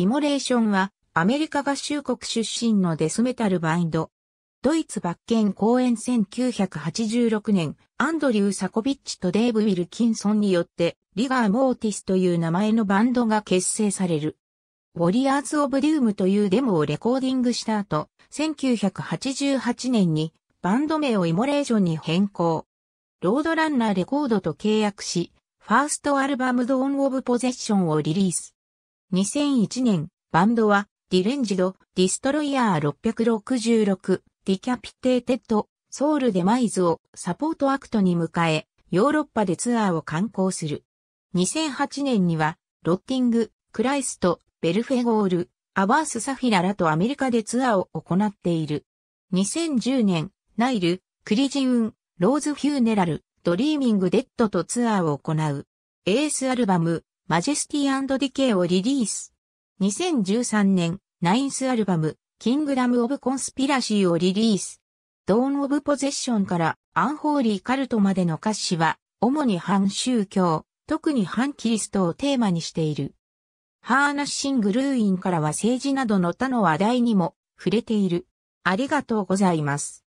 イモレーションはアメリカ合衆国出身のデスメタルバンド。ドイツバッケン公演1986年、アンドリュー・サコビッチとデーブ・ウィルキンソンによってリガー・モーティスという名前のバンドが結成される。ウォリアーズ・オブ・ドゥームというデモをレコーディングした後、1988年にバンド名をイモレーションに変更。ロードランナーレコードと契約し、ファーストアルバムドーン・オブ・ポゼッションをリリース。2001年、バンドはディレンジド、ディストロイヤー666、ディキャピテーテッド、ソウルデマイズをサポートアクトに迎え、ヨーロッパでツアーを敢行する。2008年には、ロッティング・クライスト、ベルフェゴール、アバース・サフィラらとアメリカでツアーを行っている。2010年、ナイル、クリジウン、ローズ・フューネラル、ドリーミング・デッドとツアーを行う。エースアルバム、マジェスティディケイをリリース。2013年、 ninth アルバム、キングダム・オブ・コンスピラシーをリリース。ドーン・オブ・ポゼッションからアンホーリー・カルトまでの歌詞は、主に反宗教、特に反キリストをテーマにしている。ハーネッシング・ルーインからは政治などの他の話題にも触れている。ありがとうございます。